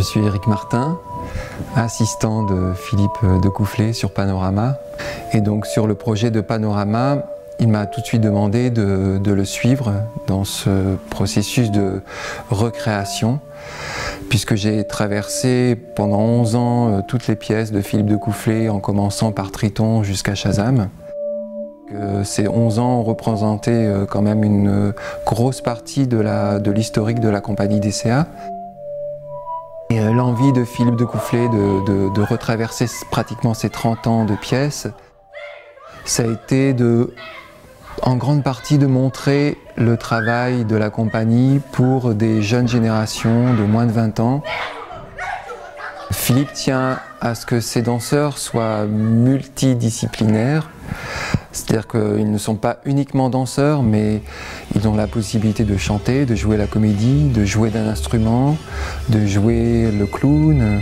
je suis Eric Martin, assistant de Philippe de Coufflet sur Panorama. Et donc sur le projet de Panorama, il m'a tout de suite demandé de, le suivre dans ce processus de recréation, puisque j'ai traversé pendant 11 ans euh, toutes les pièces de Philippe de Coufflet, en commençant par Triton jusqu'à Shazam. Ces 11 ans ont représenté euh, quand même une grosse partie de l'historique de, de la compagnie DCA. Euh, l'envie de Philippe de Coufflet de, retraverser pratiquement ses 30 ans de pièces, ça a été de, en grande partie de montrer le travail de la compagnie pour des jeunes générations de moins de 20 ans. Philippe tient à ce que ces danseurs soient multidisciplinaires, c'est-à-dire qu'ils ne sont pas uniquement danseurs, mais ils ont la possibilité de chanter, de jouer la comédie, de jouer d'un instrument, de jouer le clown.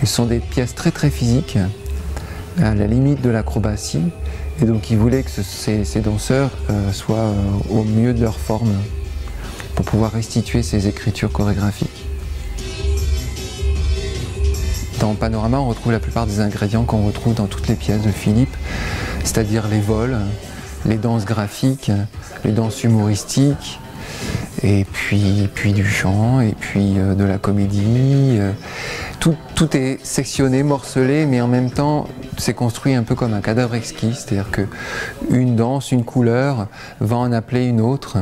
Ce sont des pièces très très physiques, à la limite de l'acrobatie. Et donc il voulait que ces, danseurs euh, soient euh, au mieux de leur forme pour pouvoir restituer ces écritures chorégraphiques. Dans Panorama, on retrouve la plupart des ingrédients qu'on retrouve dans toutes les pièces de Philippe, c'est-à-dire les vols, les danses graphiques, les danses humoristiques, et puis, puis du chant, et puis euh, de la comédie. Euh. Tout, tout, est sectionné, morcelé, mais en même temps, c'est construit un peu comme un cadavre exquis, c'est-à-dire qu'une danse, une couleur va en appeler une autre.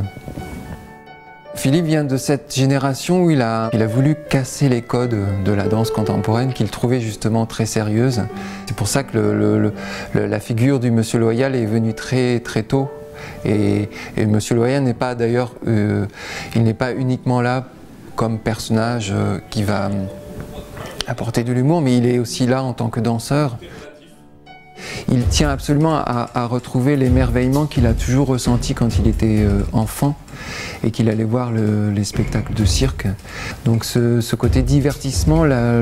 Philippe vient de cette génération où il a, il a voulu casser les codes de la danse contemporaine qu'il trouvait justement très sérieuse. C'est pour ça que la figure du Monsieur Loyal est venue très très tôt. Et, Monsieur Loyal n'est pas d'ailleurs, euh, il n'est pas uniquement là comme personnage euh, qui va apporter de l'humour, mais il est aussi là en tant que danseur. Il tient absolument à, retrouver l'émerveillement qu'il a toujours ressenti quand il était euh, enfant et qu'il allait voir les spectacles de cirque. Donc ce, côté divertissement là,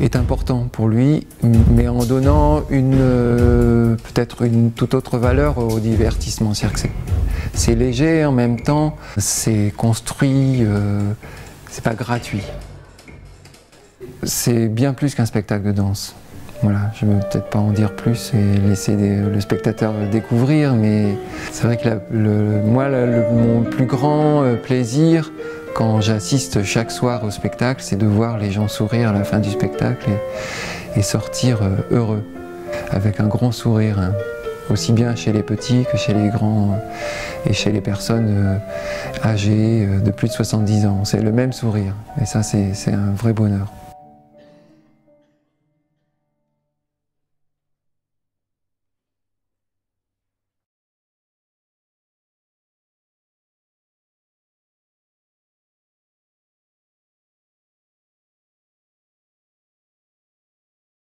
est important pour lui, mais en donnant une euh, peut-être une toute autre valeur au divertissement cirque. C'est léger en même temps, c'est construit, euh, c'est pas gratuit. C'est bien plus qu'un spectacle de danse. Voilà, je ne veux peut-être pas en dire plus et laisser le spectateur découvrir, mais c'est vrai que moi, mon plus grand euh, plaisir quand j'assiste chaque soir au spectacle, c'est de voir les gens sourire à la fin du spectacle et, sortir euh, heureux, avec un grand sourire, hein. aussi bien chez les petits que chez les grands euh, et chez les personnes âgées de plus de 70 ans. C'est le même sourire et ça, c'est un vrai bonheur.